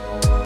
Bye.